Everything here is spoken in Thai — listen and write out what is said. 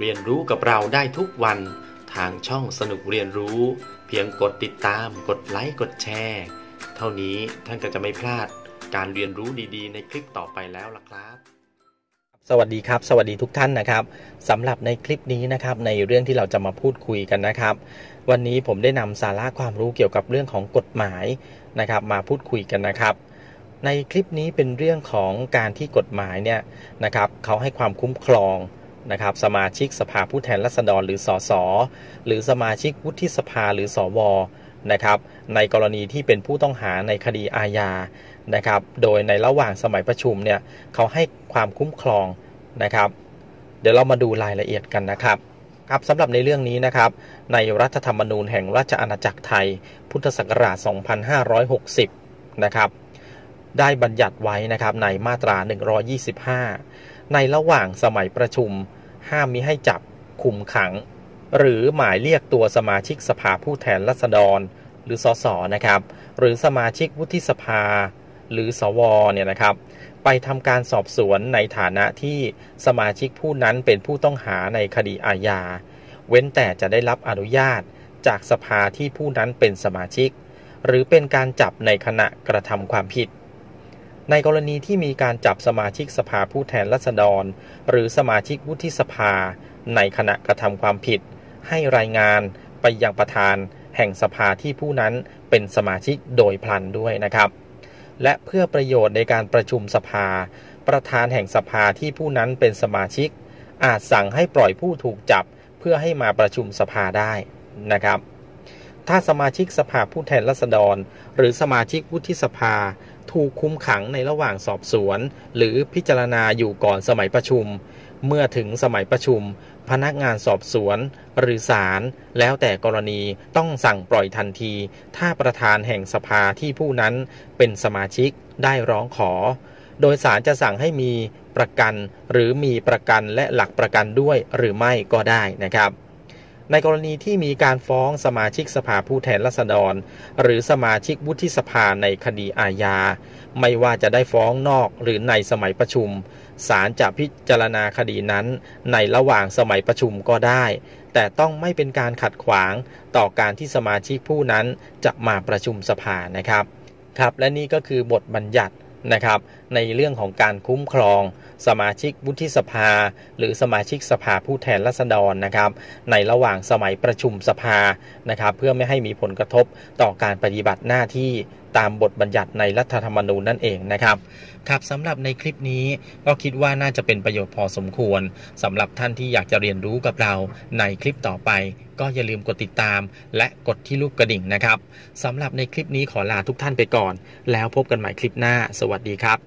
เรียนรู้กับเราได้ทุกวันทางช่องสนุกเรียนรู้ เพียงกดติดตาม กดไลค์กดแชร์ เท่านี้ท่านก็จะไม่พลาดการเรียนรู้ดีๆ ในคลิปต่อไปแล้วล่ะครับสวัสดีครับ สวัสดีทุกท่านนะครับสำหรับในคลิปนี้นะครับในเรื่องที่เราจะมาพูดคุยกันนะครับ วันนี้ผมได้นำสาระความรู้เกี่ยวกับเรื่องของกฎหมายนะครับ มาพูดคุยกันนะครับ ในคลิปนี้เป็นเรื่องของการที่กฎหมายเนี่ยนะครับเขาให้ความคุ้มครอง นะครับสมาชิกสภาผู้แทนราษฎรหรือสสหรือสมาชิกวุฒิสภาหรือสวนะครับในกรณีที่เป็นผู้ต้องหาในคดีอาญานะครับโดยในระหว่างสมัยประชุมเนี่ยเขาให้ความคุ้มครองนะครับ เดี๋ยวเรามาดูรายละเอียดกันนะครับครับสำหรับในเรื่องนี้นะครับ ในรัฐธรรมนูญแห่งราชอาณาจักรไทย พุทธศักราช 2560 นะครับ ได้บัญญัติไว้นะครับในมาตรา 125 ในระหว่างสมัยประชุม ห้ามมิให้จับคุมขัง หรือหมายเรียกตัวสมาชิกสภาผู้แทนราษฎร หรือสสนะครับ หรือสมาชิกวุฒิสภา หรือสวเนี่ยนะครับ ไปทำการสอบสวนในฐานะที่สมาชิกผู้นั้นเป็นผู้ต้องหาในคดีอาญา เว้นแต่จะได้รับอนุญาตจากสภาที่ผู้นั้นเป็นสมาชิก หรือเป็นการจับในขณะกระทำความผิด ในกรณีที่มีการจับสมาชิกสภาผู้แทนราษฎร หรือสมาชิกวุฒิสภา ในขณะกระทำความผิด ให้รายงานไปยังประธานแห่งสภาที่ผู้นั้นเป็นสมาชิกโดยพลันด้วยนะครับ และเพื่อประโยชน์ในการประชุมสภา ประธานแห่งสภาที่ผู้นั้นเป็นสมาชิก อาจสั่งให้ปล่อยผู้ถูกจับเพื่อให้มาประชุมสภาได้นะครับ ถ้าสมาชิกสภาผู้แทนราษฎร หรือสมาชิกวุฒิสภา ถูกคุมขังในระหว่างสอบสวน หรือพิจารณาอยู่ก่อนสมัยประชุม เมื่อถึงสมัยประชุม พนักงานสอบสวน หรือศาลแล้วแต่กรณีต้องสั่งปล่อยทันที ถ้าประธานแห่งสภาที่ผู้นั้นเป็นสมาชิกได้ร้องขอ โดยศาลจะสั่งให้มีประกัน หรือมีประกันและหลักประกันด้วยหรือไม่ก็ได้นะครับ ในกรณีที่มีการฟ้องสมาชิกสภาผู้แทนราษฎร หรือสมาชิกวุฒิสภาในคดีอาญา ไม่ว่าจะได้ฟ้องนอกหรือในสมัยประชุมศาลจะพิจารณาคดีนั้น ในระหว่างสมัยประชุมก็ได้ แต่ต้องไม่เป็นการขัดขวางต่อการที่สมาชิกผู้นั้นจะมาประชุมสภานะครับ ครับและนี่ก็คือบทบัญญัติ นะครับในเรื่องของการคุ้มครอง สมาชิกวุฒิสภา หรือสมาชิกสภาผู้แทนราษฎรนะครับ ในระหว่างสมัยประชุมสภานะครับ เพื่อไม่ให้มีผลกระทบต่อการปฏิบัติหน้าที่ตามบทบัญญัติในรัฐธรรมนูญนั่นเองนะครับครับสำหรับในคลิปนี้ก็คิดว่าน่าจะเป็นประโยชน์พอสมควรสำหรับท่านที่อยากจะเรียนรู้กับเราในคลิปต่อไป ก็อย่าลืมกดติดตาม และกดที่รูปกระดิ่งนะครับสำหรับในคลิปนี้ขอลาทุกท่านไปก่อน แล้วพบกันใหม่คลิปหน้า สวัสดีครับ